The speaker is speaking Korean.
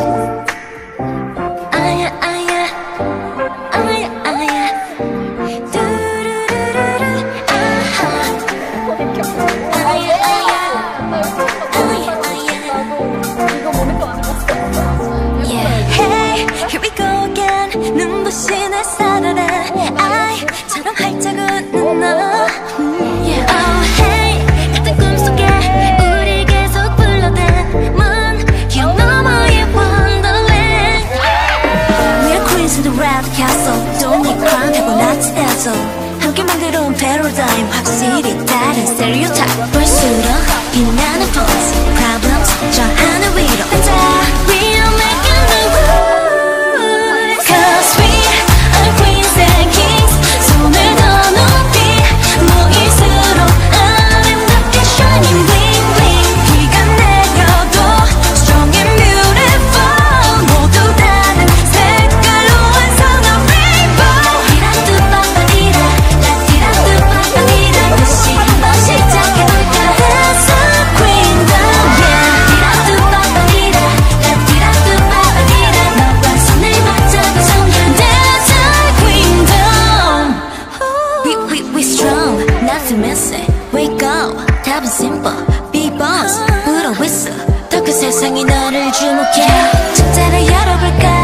Thank you. Red Castle 독립관 타고나지 애도 함께 만들어온 패러다임 확실히 다른 스테레오타입 볼수록 빛나는 포즈 go. 답은 simple. Be boss. 불어 whistle 더큰 세상이 너를 주목해. 축제를 열어볼까?